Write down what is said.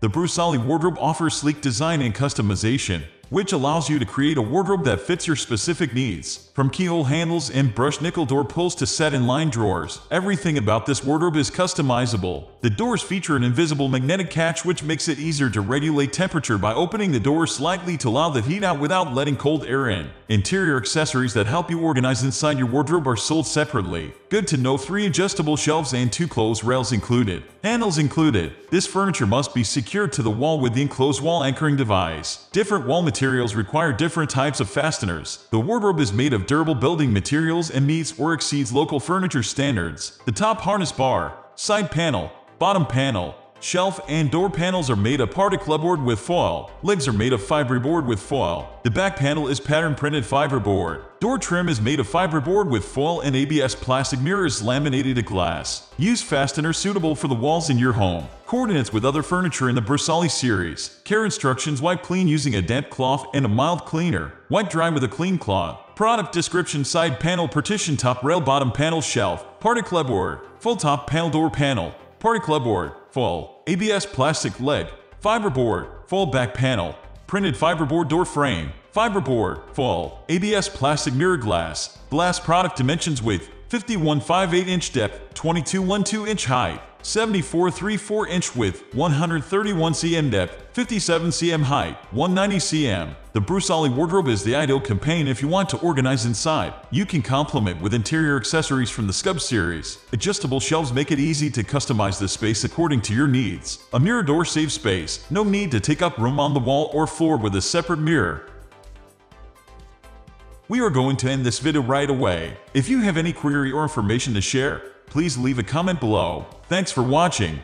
The Bruce Brusali wardrobe offers sleek design and customization, which allows you to create a wardrobe that fits your specific needs. From keyhole handles and brushed nickel door pulls to satin lined drawers, everything about this wardrobe is customizable. The doors feature an invisible magnetic catch which makes it easier to regulate temperature by opening the door slightly to allow the heat out without letting cold air in. Interior accessories that help you organize inside your wardrobe are sold separately. Good to know three adjustable shelves and two clothes rails included. Handles included. This furniture must be secured to the wall with the enclosed wall anchoring device. Different wall materials require different types of fasteners. The wardrobe is made of durable building materials and meets or exceeds local furniture standards. The top harness bar, side panel, bottom panel, Shelf and door panels are made of particleboard with foil. Legs are made of fiberboard with foil. The back panel is pattern printed fiberboard. Door trim is made of fiberboard with foil and ABS plastic mirrors laminated to glass. Use fastener suitable for the walls in your home. Coordinates with other furniture in the Brusali series. Care instructions wipe clean using a damp cloth and a mild cleaner. Wipe dry with a clean cloth. Product description side panel partition top rail bottom panel shelf. Particleboard. Full top panel door panel. Particleboard full, ABS plastic leg, fiberboard, full back panel, printed fiberboard door frame, fiberboard, full, ABS plastic mirror glass, glass product dimensions width, 51.58 inch depth, 22.12 inch height, 74.34 inch width, 131 cm depth, 57 cm height, 190 cm. The Brusali wardrobe is the ideal companion if you want to organize inside. You can complement with interior accessories from the Skubb series. Adjustable shelves make it easy to customize the space according to your needs. A mirror door saves space. No need to take up room on the wall or floor with a separate mirror. We are going to end this video right away. If you have any query or information to share, please leave a comment below. Thanks for watching.